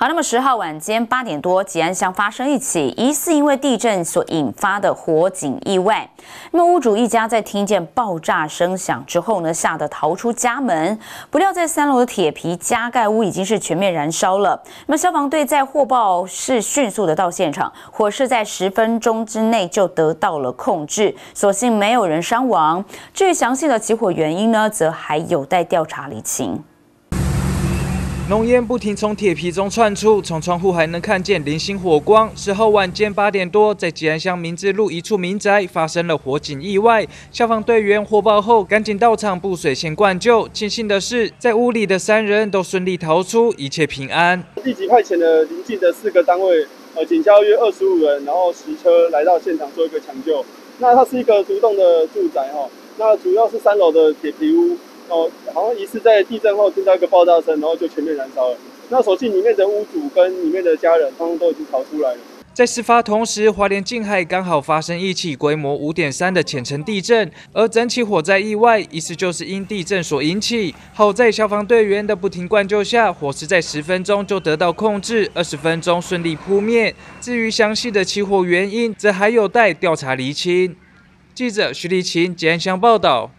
好，那么十号晚间八点多，吉安乡发生一起疑似因为地震所引发的火警意外。那么屋主一家在听见爆炸声响之后呢，吓得逃出家门，不料在三楼的铁皮加盖屋已经是全面燃烧了。那么消防队在获报是迅速的到现场，火势在十分钟之内就得到了控制，所幸没有人伤亡。至于详细的起火原因呢，则还有待调查厘清。浓烟不停从铁皮中窜出，从窗户还能看见零星火光。十号晚间八点多，在吉安乡明治路一处民宅发生了火警意外，消防队员获报后赶紧到场布水线灌救。庆幸的是，在屋里的三人都顺利逃出，一切平安。立即派遣了邻近的四个单位，呃，警消约二十五人，然后十车来到现场做一个抢救。那它是一个独栋的住宅哈，那主要是三楼的铁皮屋。哦，好像疑似在地震后听到一个爆炸声，然后就全面燃烧了。那所幸里面的屋主跟里面的家人，他们都已经逃出来了。在事发同时，华联近海刚好发生一起规模五点三的浅层地震，而整起火灾意外疑似就是因地震所引起。好在消防队员的不停灌救下，火势在十分钟就得到控制，二十分钟顺利扑灭。至于详细的起火原因，则还有待调查厘清。记者徐立琴、简安香报道。